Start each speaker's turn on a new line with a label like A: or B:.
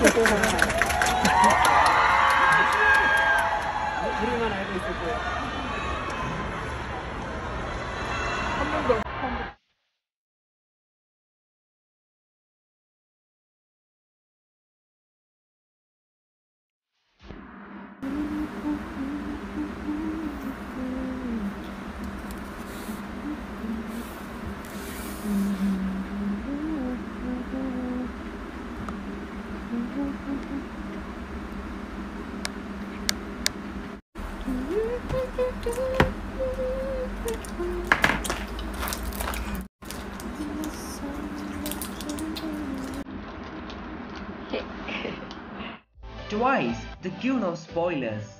A: 車
B: ないです
C: Twice the Kuno spoilers.